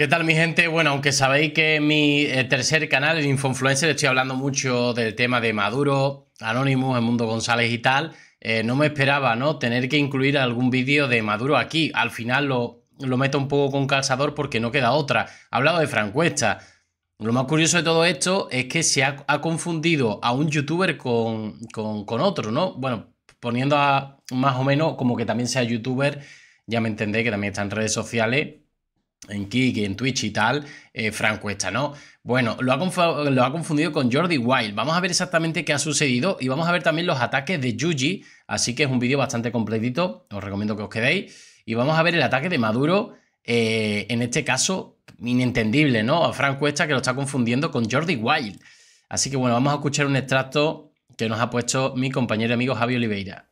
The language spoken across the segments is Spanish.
¿Qué tal mi gente? Bueno, aunque sabéis que mi eh, tercer canal, el Infoinfluencer, estoy hablando mucho del tema de Maduro, Anonymous, el mundo González y tal, eh, no me esperaba ¿no? tener que incluir algún vídeo de Maduro aquí. Al final lo, lo, meto un poco con calzador porque no queda otra. He hablado de Francuesta. Lo más curioso de todo esto es que se ha, confundido a un youtuber con, con, otro, ¿no? Bueno, poniendo a más o menos como que también sea youtuber, ya me entendéis que también está en redes sociales en Kik en Twitch y tal, eh, Frank Cuesta, ¿no? Bueno, lo ha, lo ha, confundido con Jordi Wild. Vamos a ver exactamente qué ha sucedido y vamos a ver también los ataques de Yuji, así que es un vídeo bastante completito, os recomiendo que os quedéis. Y vamos a ver el ataque de Maduro, eh, en este caso, inentendible, ¿no? A Frank Cuesta que lo está confundiendo con Jordi Wild. Así que bueno, vamos a escuchar un extracto que nos ha puesto mi compañero y amigo Javi Oliveira.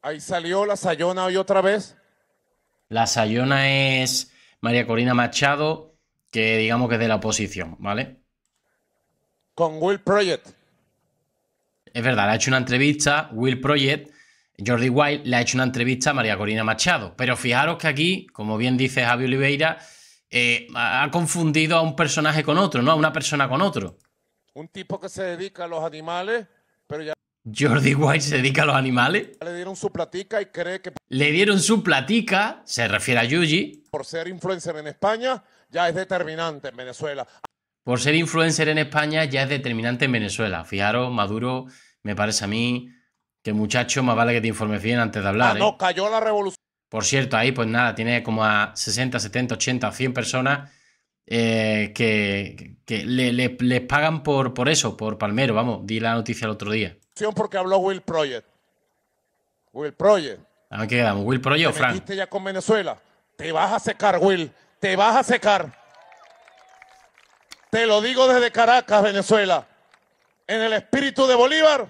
Ahí salió la Sayona hoy otra vez. La Sayona es María Corina Machado, que digamos que es de la oposición, ¿vale? Con Will Project. Es verdad, le ha hecho una entrevista, Will Project, Jordi Wild le ha hecho una entrevista a María Corina Machado. Pero fijaros que aquí, como bien dice Javi Oliveira, eh, ha confundido a un personaje con otro, ¿no? A una persona con otro. Un tipo que se dedica a los animales, pero ya Jordi White se dedica a los animales. Le dieron su platica y cree que... Le dieron su platica, se refiere a Yuji. Por ser influencer en España, ya es determinante en Venezuela. Por ser influencer en España, ya es determinante en Venezuela. Fijaros, Maduro, me parece a mí que muchacho, más vale que te informes bien antes de hablar. Ah, no, ¿eh? cayó la revolución. Por cierto, ahí pues nada, tiene como a 60, 70, 80 100 personas eh, que, les pagan por, por eso, por Palmero. Vamos, di la noticia el otro día porque habló Will Project. Will Project. ¿A qué quedamos? ¿Will Project o Frank? ya con Venezuela. Te vas a secar, Will. Te vas a secar. Te lo digo desde Caracas, Venezuela. En el espíritu de Bolívar.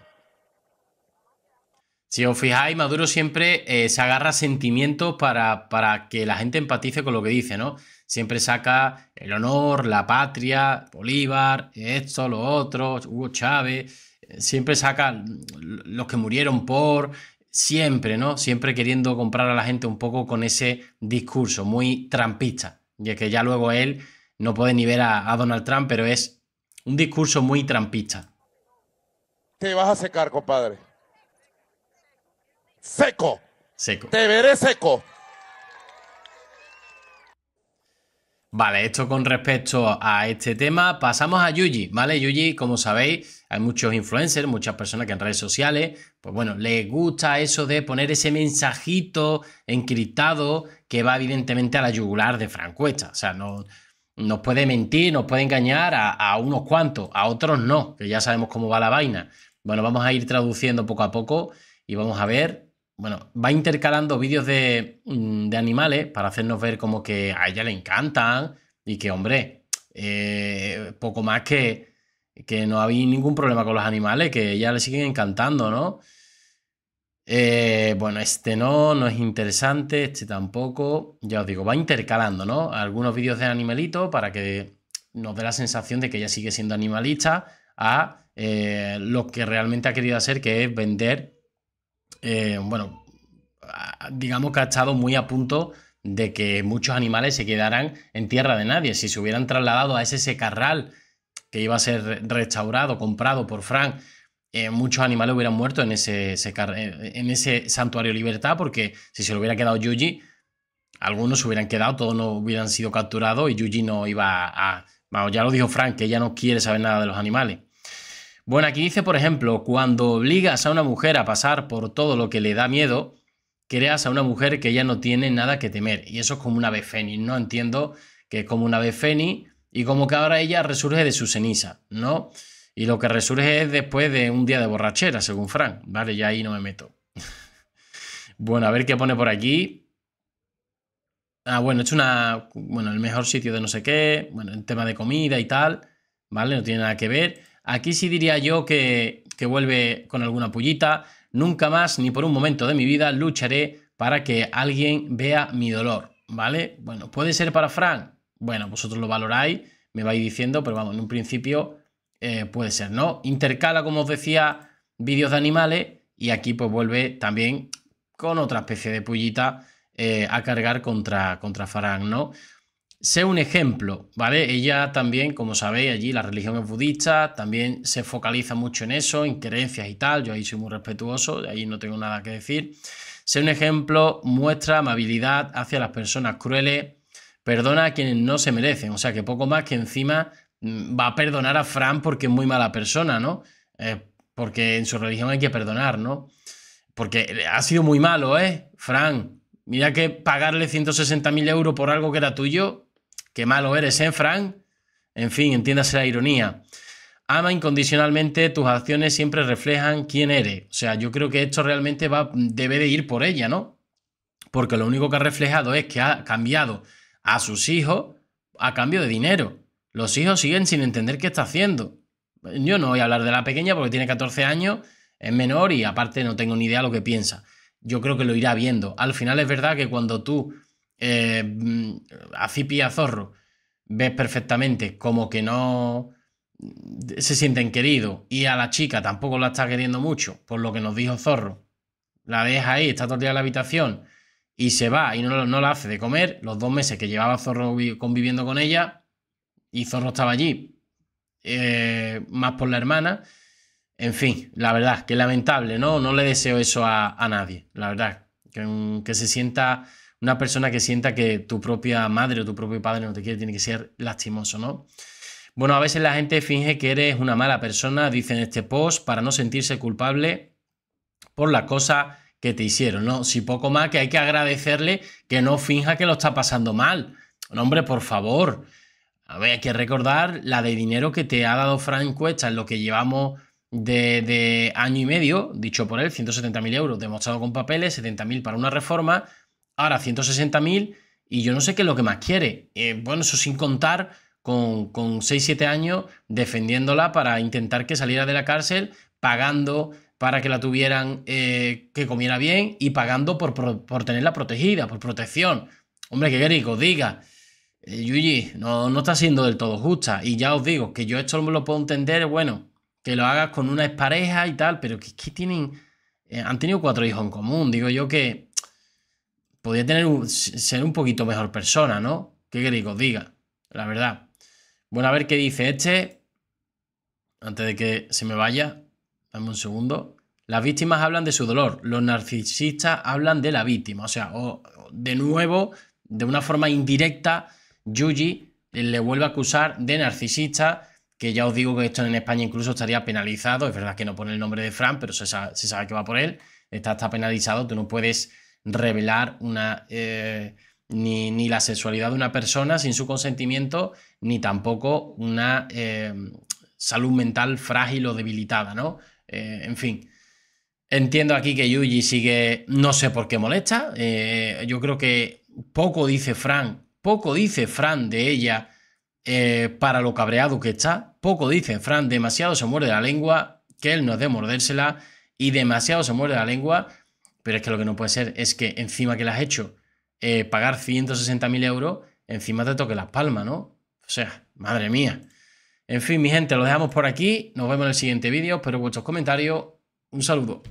Si os fijáis, Maduro siempre eh, se agarra sentimientos para, para que la gente empatice con lo que dice, ¿no? Siempre saca el honor, la patria, Bolívar, esto, lo otro, Hugo Chávez siempre saca los que murieron por, siempre, ¿no? Siempre queriendo comprar a la gente un poco con ese discurso muy trampista. Y que ya luego él no puede ni ver a, Donald Trump, pero es un discurso muy trampista. Te vas a secar, compadre. Seco. Seco. Te veré seco. Vale, esto con respecto a este tema. Pasamos a Yuji, ¿vale? Yuji, como sabéis, hay muchos influencers, muchas personas que en redes sociales, pues bueno, les gusta eso de poner ese mensajito encriptado que va evidentemente a la yugular de Francuesta. O sea, no, nos puede mentir, nos puede engañar a, a unos cuantos, a otros no, que ya sabemos cómo va la vaina. Bueno, vamos a ir traduciendo poco a poco y vamos a ver bueno, va intercalando vídeos mm, de, animales para hacernos ver como que a ella le encantan y que, hombre, eh, poco más que, que no había ningún problema con los animales, que a ella le siguen encantando, ¿no? Eh, bueno, este no, no es interesante, este tampoco. Ya os digo, va intercalando, ¿no? Algunos vídeos de animalitos para que nos dé la sensación de que ella sigue siendo animalista a eh, lo que realmente ha querido hacer, que es vender eh, bueno, digamos que ha estado muy a punto de que muchos animales se quedaran en tierra de nadie. Si se hubieran trasladado a ese secarral que iba a ser restaurado, comprado por Frank, eh, muchos animales hubieran muerto en ese, eh, en ese santuario libertad, porque si se lo hubiera quedado Yuji, algunos se hubieran quedado, todos no hubieran sido capturados y Yuji no iba a... Vamos, ya lo dijo Frank, que ella no quiere saber nada de los animales. Bueno, aquí dice, por ejemplo, cuando obligas a una mujer a pasar por todo lo que le da miedo, creas a una mujer que ya no tiene nada que temer. Y eso es como una ave fénix, ¿no? Entiendo que es como una ave fénix y como que ahora ella resurge de su ceniza, ¿no? Y lo que resurge es después de un día de borrachera, según Frank. Vale, ya ahí no me meto. bueno, a ver qué pone por aquí. Ah, bueno, es una. Bueno, el mejor sitio de no sé qué. Bueno, el tema de comida y tal. ¿Vale? No tiene nada que ver. Aquí sí diría yo que, vuelve con alguna pullita. Nunca más, ni por un momento de mi vida, lucharé para que alguien vea mi dolor, ¿vale? Bueno, puede ser para Frank. Bueno, vosotros lo valoráis, me vais diciendo, pero vamos, en un principio eh, puede ser, ¿no? Intercala, como os decía, vídeos de animales y aquí pues vuelve también con otra especie de pullita eh, a cargar contra, contra Farán, ¿no? Sé un ejemplo, ¿vale? Ella también, como sabéis, allí la religión es budista, también se focaliza mucho en eso, en creencias y tal. Yo ahí soy muy respetuoso, ahí no tengo nada que decir. Sé un ejemplo, muestra amabilidad hacia las personas crueles, perdona a quienes no se merecen. O sea que poco más que encima mm, va a perdonar a Fran porque es muy mala persona, ¿no? Porque en su religión hay que perdonar, ¿no? Porque ha sido muy malo, ¿eh? Fran, mira que pagarle 160.000 euros por algo que era tuyo, Qué malo eres, ¿eh, Frank? En fin, entiéndase la ironía. Ama incondicionalmente, tus acciones siempre reflejan quién eres. O sea, yo creo que esto realmente va, debe de ir por ella, ¿no? Porque lo único que ha reflejado es que ha cambiado a sus hijos a cambio de dinero. Los hijos siguen sin entender qué está haciendo. Yo no voy a hablar de la pequeña porque tiene 14 años, es menor y aparte no tengo ni idea de lo que piensa. Yo creo que lo irá viendo. Al final es verdad que cuando tú a Zipi y a Zorro ves perfectamente como que no se sienten queridos y a la chica tampoco la está queriendo mucho, por lo que nos dijo Zorro. La deja ahí, está todo el día en la habitación y se va y no, no la hace de comer. Los dos meses que llevaba Zorro conviviendo con ella y Zorro estaba allí, eh, más por la hermana. En fin, la verdad, que lamentable, ¿no? No le deseo eso a, nadie, la verdad. Que, que se sienta una persona que sienta que tu propia madre o tu propio padre no te quiere tiene que ser lastimoso, ¿no? Bueno, a veces la gente finge que eres una mala persona, dice en este post, para no sentirse culpable por la cosa que te hicieron, ¿no? Si poco más que hay que agradecerle que no finja que lo está pasando mal. No, hombre, por favor. A ver, hay que recordar la de dinero que te ha dado Frank Cuesta en lo que llevamos de, de año y medio, dicho por él, 170.000 euros demostrado con papeles, 70.000 para una reforma, ahora 160.000 y yo no sé qué es lo que más quiere. Eh, bueno, eso sin contar con, con 6-7 años defendiéndola para intentar que saliera de la cárcel, pagando para que la tuvieran, eh, que comiera bien y pagando por, por, tenerla protegida, por protección. Hombre, qué queréis os diga. Eh, Yuji, no, no está siendo del todo justa. Y ya os digo que yo esto lo puedo entender, bueno, que lo hagas con una expareja y tal, pero que, que tienen, han tenido cuatro hijos en común. Digo yo que podría tener ser un poquito mejor persona, ¿no? ¿Qué queréis que os diga? La verdad. Bueno, a ver qué dice este. Antes de que se me vaya, dame un segundo. Las víctimas hablan de su dolor, los narcisistas hablan de la víctima. O sea, de nuevo, de una forma indirecta, Yuji le vuelve a acusar de narcisista, que ya os digo que esto en España incluso estaría penalizado. Es verdad que no pone el nombre de Fran, pero se sabe, sabe que va por él. Está, está penalizado, tú no puedes revelar una, eh, ni, la sexualidad de una persona sin su consentimiento, ni tampoco una eh, salud mental frágil o debilitada, ¿no? Eh, en fin. Entiendo aquí que Yuji sigue, no sé por qué molesta. yo creo que poco dice Fran, poco dice Fran de ella para lo cabreado que está. Poco dice Fran, demasiado se muerde la lengua, que él no es de mordérsela, y demasiado se muerde la lengua pero es que lo que no puede ser es que encima que le has hecho eh, pagar 160.000 euros, encima te toque las palmas, ¿no? O sea, madre mía. En fin, mi gente, lo dejamos por aquí. Nos vemos en el siguiente vídeo. Espero vuestros comentarios. Un saludo.